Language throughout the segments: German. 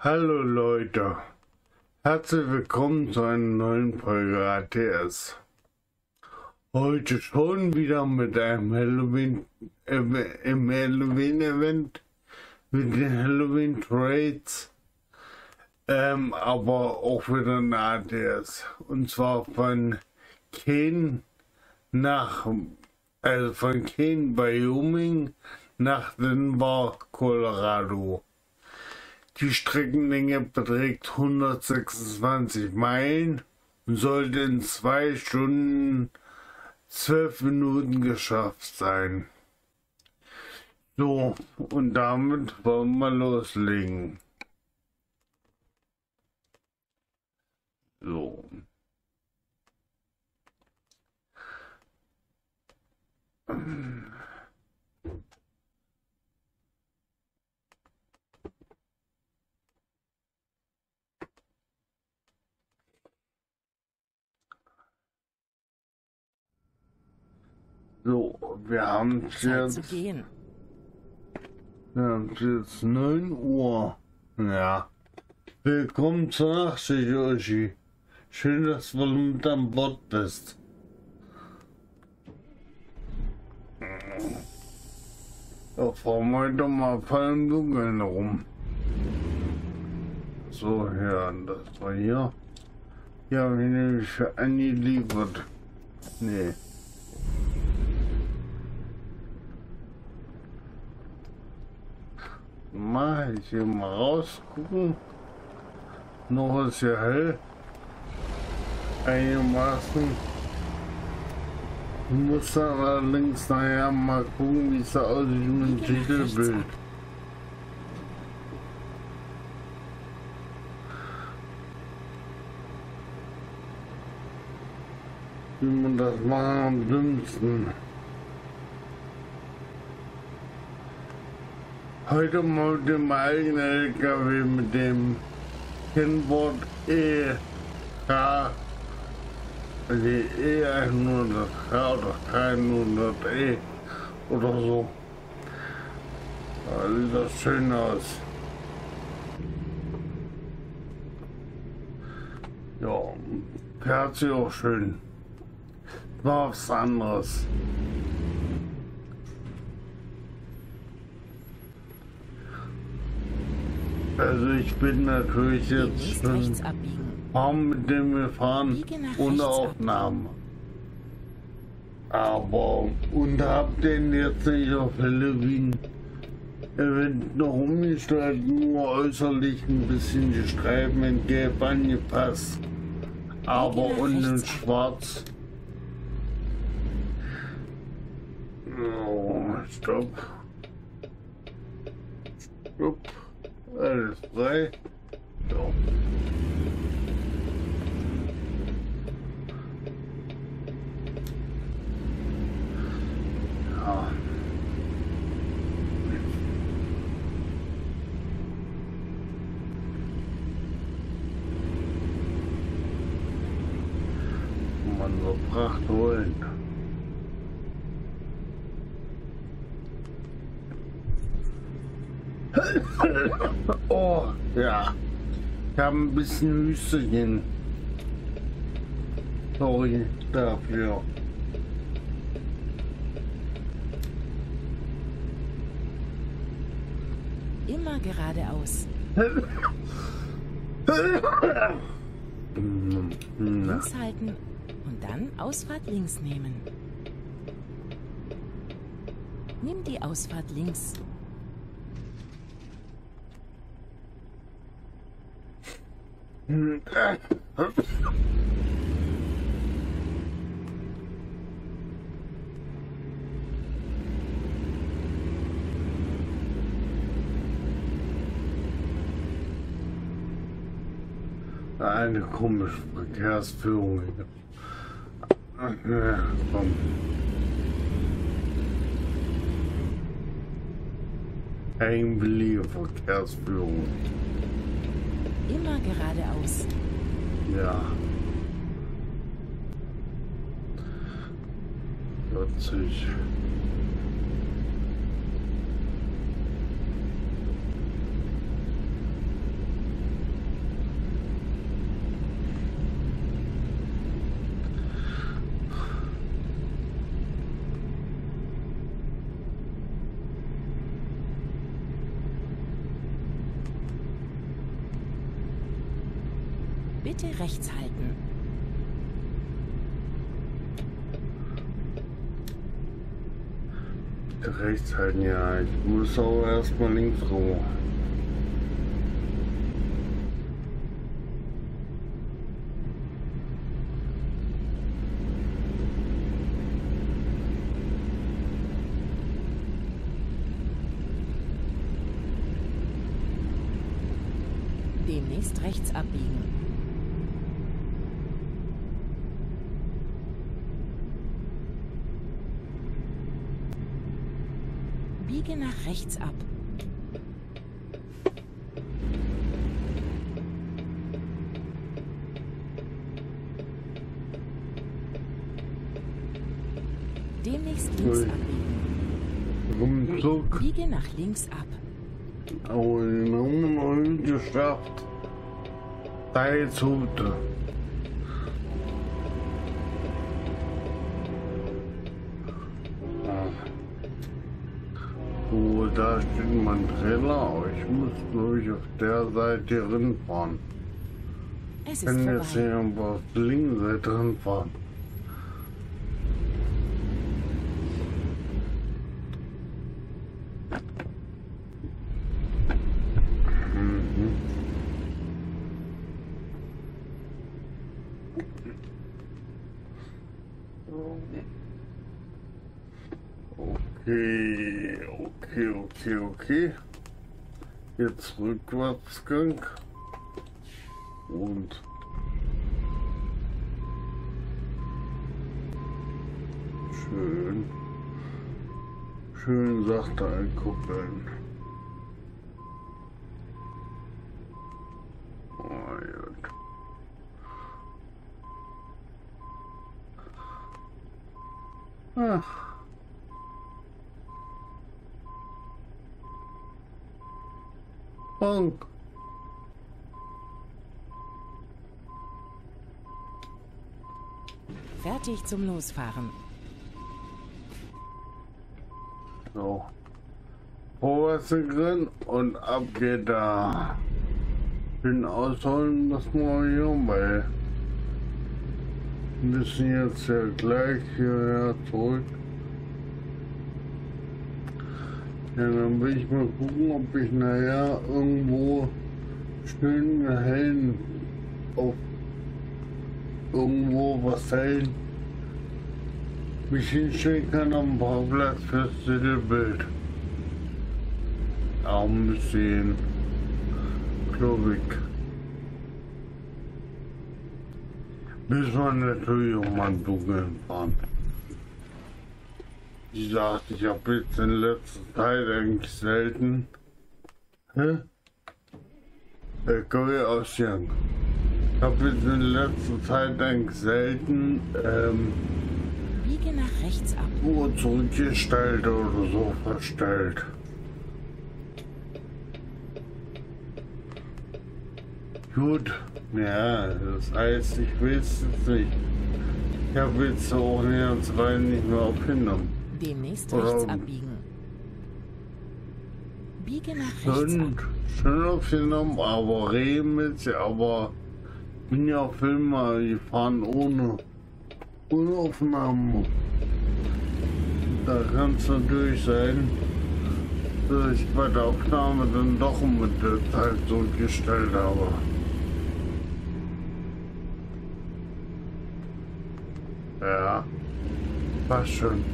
Hallo Leute, herzlich willkommen zu einer neuen Folge ATS. Heute schon wieder mit einem Halloween, äh, im Halloween Event mit den Halloween Trades, ähm, aber auch wieder ein ATS. Und zwar von Kane nach, also von Kane, Wyoming nach Denver, Colorado. Die Streckenlänge beträgt 126 Meilen und sollte in zwei Stunden zwölf Minuten geschafft sein. So, und damit wollen wir loslegen. So. So, wir haben zu jetzt, gehen. wir haben jetzt 9 Uhr. Ja. Willkommen zur Nachtschicht, Yoshi. Schön, dass du mit an Bord bist. Da fahren wir heute mal voll im Dunkeln rum. So, ja, das war hier. Habe ich nämlich für Annie liefert. Nee. Mal ich hier mal rausgucken. Noch ist ja hell. Einigermaßen. Ich muss dann allerdings nachher mal gucken, wie es da aussieht mit dem Titelbild. Wie man das machen am dümmsten. Heute mal dem eigenen LKW mit dem Kennwort EK, also E100K oder K100E oder so. Da sieht das schön aus. Ja, fährt sich auch schön. War was anderes. Also ich bin natürlich jetzt schon. Baum, mit dem wir fahren, Biege nach ohne rechts ab. Aufnahme. Aber, und hab den jetzt nicht auf Halloween Event noch umgestaltet, nur äußerlich ein bisschen die Streifen in Gelb angepasst. Aber unten in. Schwarz. Oh, stopp. Stopp. Alles frei. So. Ja. Man so Pracht holen. Oh, ja. Ich habe ein bisschen Hüsterchen. Sorry dafür. Immer geradeaus. Links halten und dann Ausfahrt links nehmen. Nimm die Ausfahrt links. Eine komische Verkehrsführung. Ja, komm. Eigenwillige Verkehrsführung. Immer geradeaus. Ja. 40. Bitte rechts halten. Ja. Ich muss auch erstmal links rum. Demnächst rechts abbiegen. Biege nach rechts ab. Demnächst links Ui. abbiegen. Rumzug. Biege nach links ab. Nicht geschafft. Da jetzt So, da steht mein Trailer, aber ich muss glaube ich auf der Seite rinfahren. Es Ich ist kann jetzt hier auf der linken Seite rinfahren. Mhm. Okay, okay, okay. Jetzt Rückwärtsgang. Und schön, schön sachte einkuppeln. Oh. Honk. Fertig zum Losfahren. So. Vorwärts drin und ab geht da. Den ausholen das hier, weil wir müssen jetzt ja gleich hierher zurück. Ja, dann will ich mal gucken, ob ich nachher irgendwo schön hellen auf irgendwo was hellen mich hinstellen kann am Parkplatz fürs Titelbild. Auch ein bisschen klobig. Bis man natürlich auch mal Dunkeln fahren. Wie gesagt, ich habe jetzt in letzter Zeit eigentlich selten. Hä? Äh, Curry ausgegangen. Ich habe jetzt in letzter Zeit eigentlich selten ähm, Biege nach rechts ab. Uhr zurückgestellt oder so verstellt. Gut, ja, das heißt, ich will es jetzt nicht. Ich habe jetzt auch ganz rein nicht mehr aufgenommen. Demnächst rechts abbiegen. Biege nach rechts Schön, ab. schön aufgenommen, aber Remitz, aber bin ja Filmer gefahren ohne, ohne Aufnahmen. Da kann es natürlich sein, dass ich bei der Aufnahme dann doch mit der Zeit zurückgestellt habe. Ja, passt schon.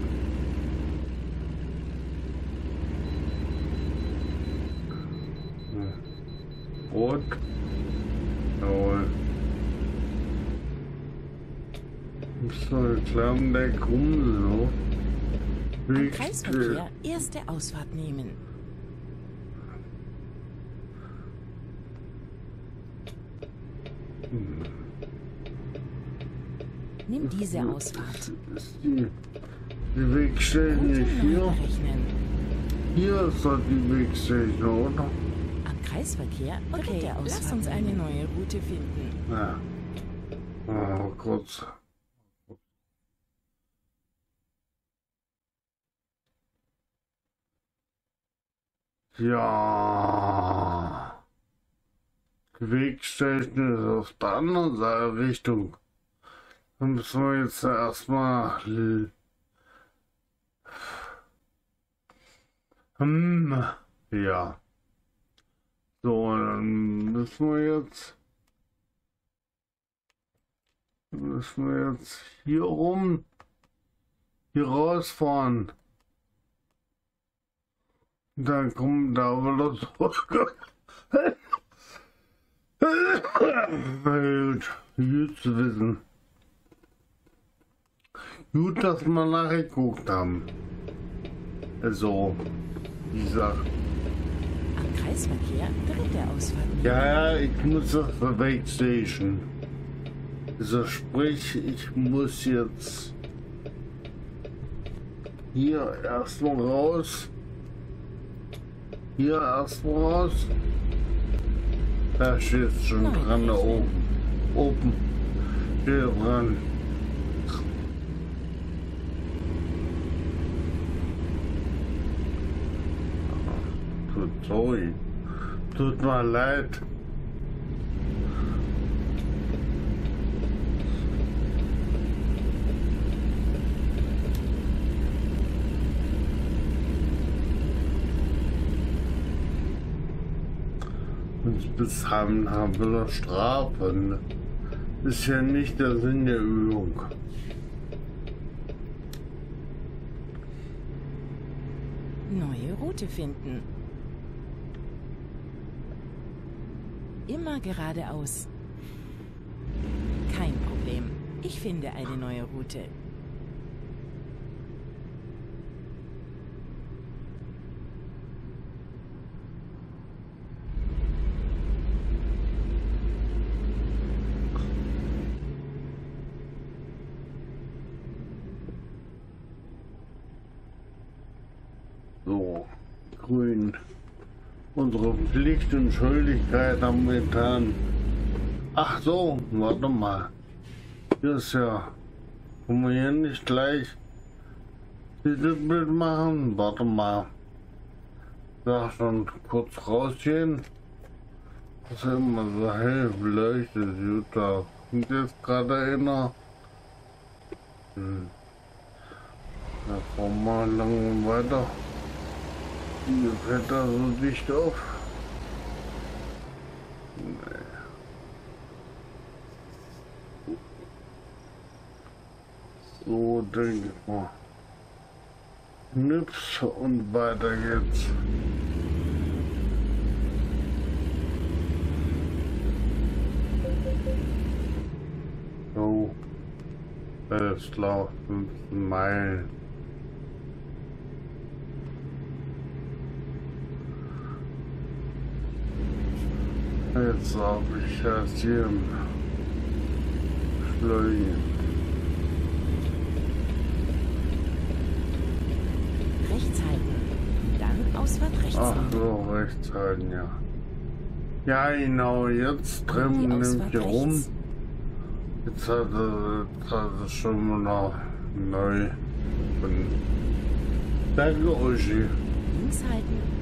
Rot. Jawohl. So, Klammdeck rum, so. Kreisverkehr, erste Ausfahrt nehmen. Nimm diese Ausfahrt. Die, die Wegstelle nicht hier? 9 berechnen. Hier ist doch die Wegstelle, oder? Kreisverkehr okay. Lass uns eine neue Route finden. Ja. Oh, kurz. Ja. Wegstation ist auf der anderen Seite Richtung. Dann müssen wir jetzt erstmal hm, ja. So, dann müssen wir jetzt müssen wir jetzt hier rum hier rausfahren. Dann kommen da wieder zurück. gut, gut zu wissen. Gut, dass wir nachgeguckt haben. Also, wie gesagt. Kreisverkehr der Ausfahrt. Ja, ja, ich muss auf der Wegstation. Also sprich, ich muss jetzt hier erstmal raus. Hier erstmal raus. Da steht schon Nein, dran da oben. Oben. Steht dran. Tut sorry. Tut mir leid. bis haben, haben wir Strafen. Ist ja nicht der Sinn der Übung. Neue Route finden. Immer geradeaus. Kein Problem. Ich finde eine neue Route. Grün. Unsere Pflicht und Schuldigkeit haben wir getan. Ach so, warte mal. Hier ist ja. Können wir hier nicht gleich dieses Bild machen? Warte mal. Sag schon kurz rausgehen. Das ist immer so hell beleuchtet. Gut, da kommt jetzt gerade einer. Hm. Da fahren wir lang weiter. Mir fällt da so dicht auf. So denke ich mal. Nips und weiter geht's. So. Alles klar, 15 Meilen. Jetzt habe ich erst hier im Schleunigen. Rechts halten. Dann Ausfahrt rechts. Ach so, rechts halten, ja. Ja, genau, jetzt drehen wir nämlich rum. Jetzt hat er, jetzt hat er schon mal neu. Danke, Uschi. Links halten.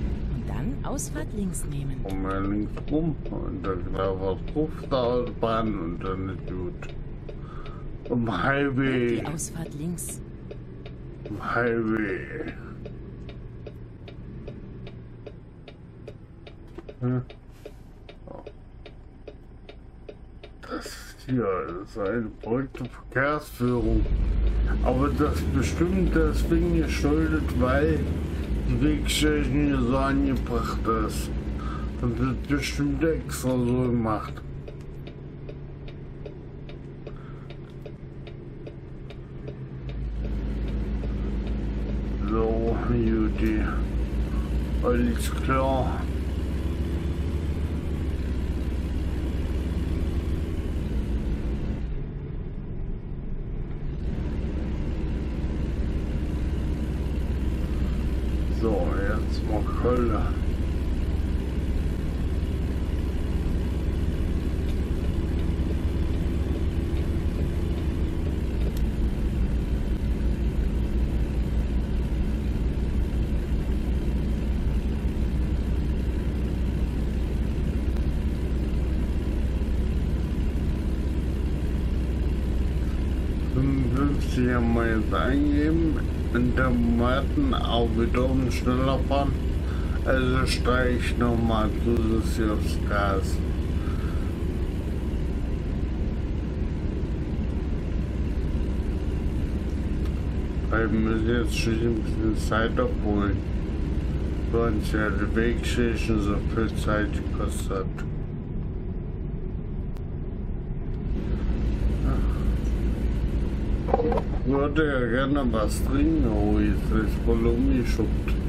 Ausfahrt links nehmen. Und mal links rum und dann genau was auf der Autobahn und dann ist gut. Um Highway. Die Ausfahrt links. Um Highway. Hm? Das hier ist eine beugte Verkehrsführung. Aber das bestimmt deswegen geschuldet, weil Wegschäden hier so angebracht ist. Das wird bestimmt extra so gemacht. So, Judy. Alles klar. Kolla. Hier mal eingeben und dann warten auf wiederum schneller fahren. Also steige ich nochmal zusätzlich aufs Gas. Weil wir müssen jetzt schon ein bisschen Zeit abholen. Sonst ja die Wegstation so viel Zeit gekostet. Ich würde ja gerne was trinken, aber jetzt ist voll umgeschubbt. Ja,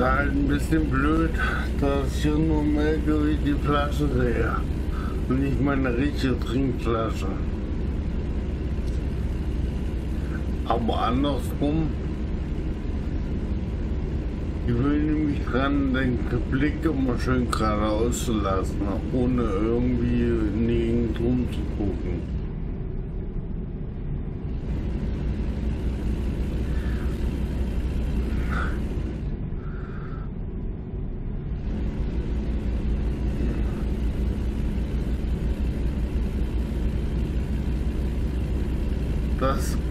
ist halt ein bisschen blöd, dass ich hier nur merke, wie ich die Flasche sehe. Und nicht meine richtige Trinkflasche. Aber andersrum, ich will nämlich dran, den Blick immer schön geradeaus zu lassen, ohne irgendwie nirgend rumzugucken.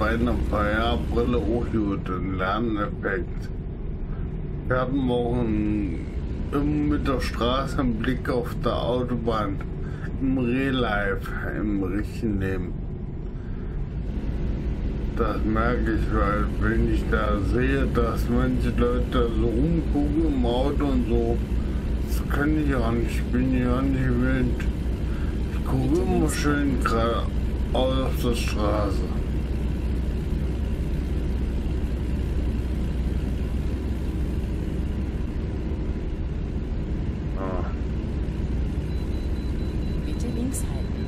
Das ist bei einer VR-Brille auch gut, ein Lerneffekt. Hatten auch einen, mit der Straße einen Blick auf der Autobahn im Real Life, im richtigen Leben. Das merke ich, weil wenn ich da sehe, dass manche Leute so rumgucken im Auto und so, das kann ich auch nicht, ich bin ja nicht gewöhnt. Ich gucke immer schön gerade auf der Straße. Bitte links halten.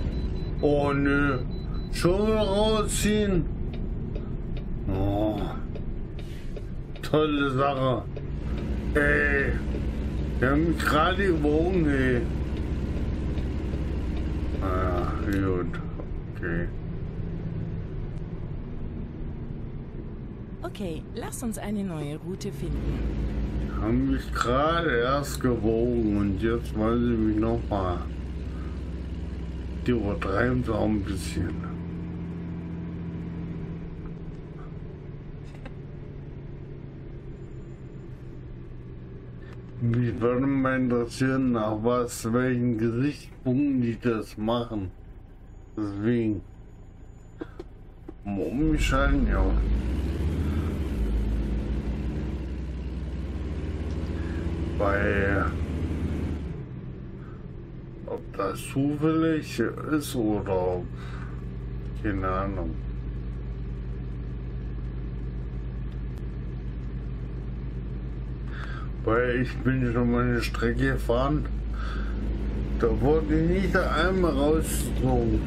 Oh nö, schon rausziehen. Oh, tolle Sache. Ey, wir haben mich gerade gewogen, ey. Ah, gut, okay. Okay, lass uns eine neue Route finden. Haben mich gerade erst gewogen und jetzt wollen sie mich noch mal. Die übertreiben es auch ein bisschen. Mich würde mal interessieren, nach was, welchen Gesichtspunkten die das machen. Deswegen. Umschalten, ja. Bei das zufällig ist oder keine Ahnung. Weil ich bin schon mal eine Strecke gefahren, da wurde ich nicht einmal rausgezogen.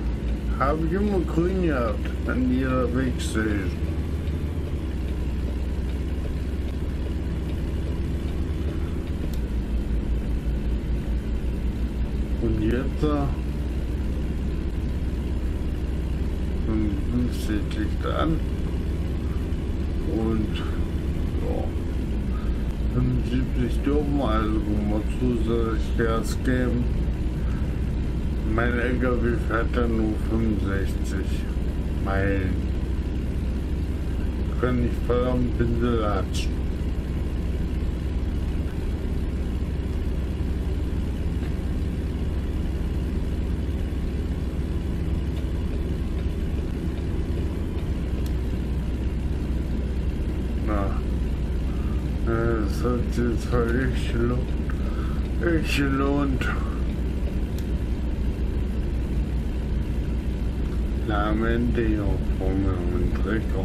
Habe ich immer grün gehabt an jeder Wegstation. Jetzt äh, 55 liegt an und ja, 75 dürfen wir also wo wir zusätzlich Gas geben. Mein LKW fährt dann nur 65 Meilen. Kann nicht voll am Pinsel latschen. Na, das hat sich voll echt gelohnt. Echt gelohnt. Lamende io come un treco.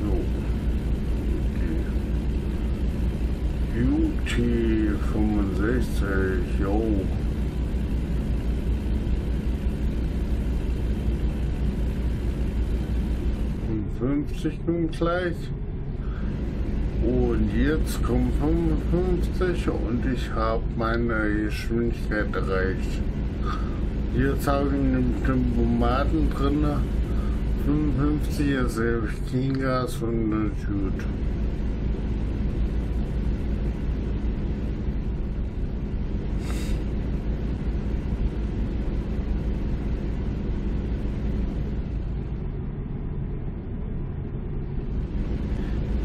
So. UT 65, jo. 50 kommt gleich. Und jetzt kommt 55 und ich habe meine Geschwindigkeit erreicht. Jetzt habe ich einen Tempomaten drin. 55 ist selbst kein Gas und gut.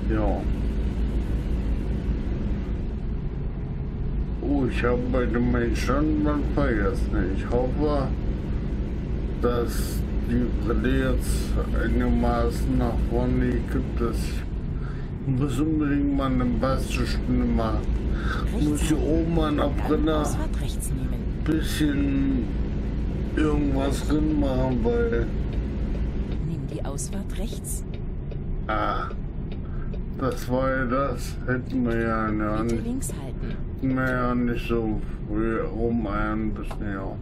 Ja. Ich habe bei dem Stundenplan vergessen. Ich hoffe, dass die Brille jetzt einigermaßen nach vorne gibt. Dass ich muss unbedingt mal eine Bastelstunde machen. Muss hier oben an der Brille ein bisschen irgendwas drin machen, weil... Nimm die Ausfahrt rechts. Ah. Das war ja das, hätten wir ja, ja Bitte links halten. Wir ja nicht so früh um ein bisschen ja.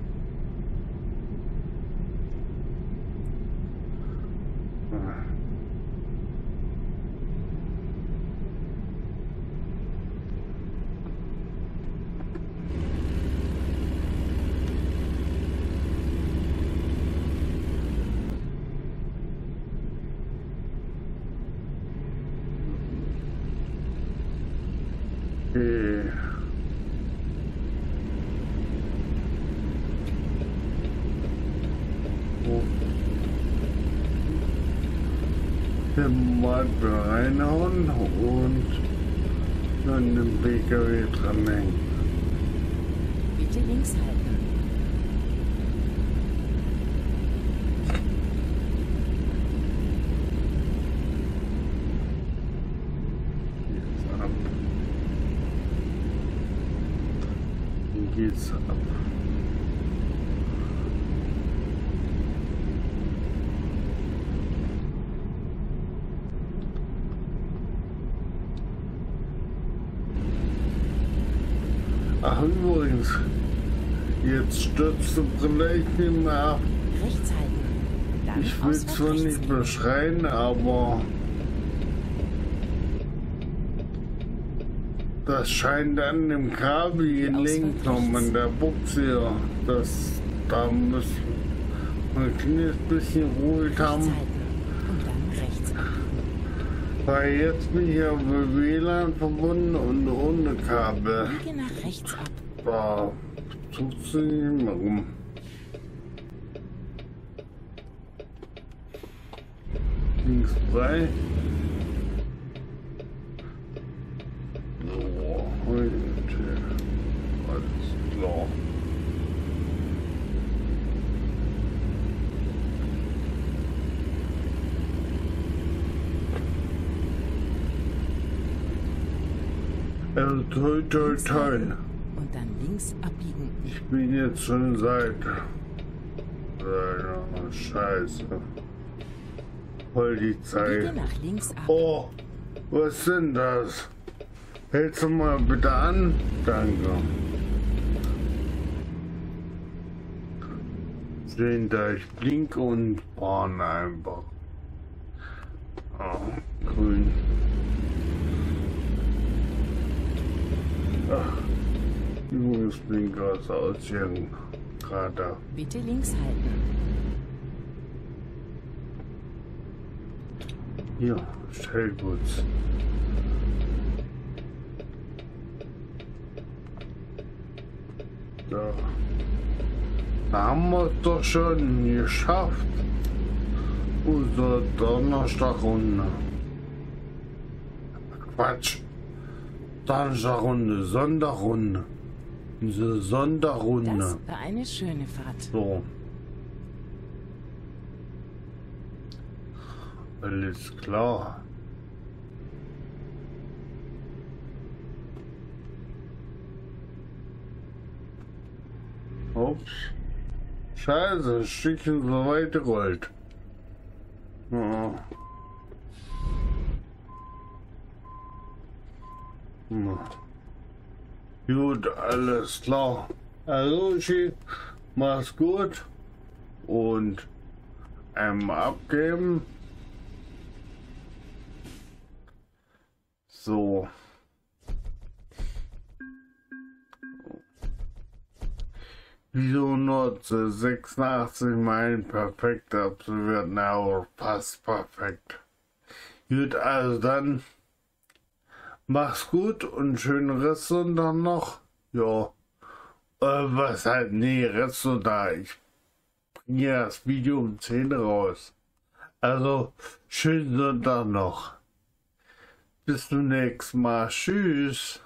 Okay. Den mal reinhauen und dann den PKW dranhängen. Bitte links halten. Geht's ab. Geht's ab. Ach übrigens, jetzt stürzt nicht mehr ab. Rechts halten. Dann Ich will zwar nicht beschreien, aber das scheint an dem Kabel hier Ausfahrt links noch rechts. an der Buchse hier. Das, da muss man ein bisschen ruhig Rechts haben, weil jetzt bin ich ja mit WLAN verbunden und ohne Kabel. Biege nach rechts ab. Sie nicht mehr rum. Links frei. So, heute. Alles klar. Also toi. halten. Und dann links abbiegen. Ich bin jetzt schon seit. Oh, Scheiße. Voll die Zeit. nach links ab. Oh, was sind das? Hältst du mal bitte an? Danke. Sehen, da ich blinke und fahren einfach. Ah, grün. Ach, übrigens Blinker ist ausgegangen. Gerade. Bitte links halten. Hier, Stellputz. Da. Da haben wir es doch schon geschafft. Unsere Donnerstagrunde. Quatsch. Donnerstagrunde, Sonderrunde. Diese Sonderrunde. Das war eine schöne Fahrt. So. Alles klar. Ups. Scheiße, Stückchen so weit gerollt. Ja. Na. Gut, alles klar. Also, Schi, mach's gut und ähm, abgeben. So. Wieso nutze 86 Meilen perfekt absolviert? Na, passt perfekt. Gut, also dann mach's gut und schönen Restsonntag noch. Ja. Äh, was halt, nee, Restsonntag. Ich bringe das Video um 10 raus. Also, schönen Sonntag noch. Bis zum nächsten Mal. Tschüss.